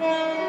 Yeah.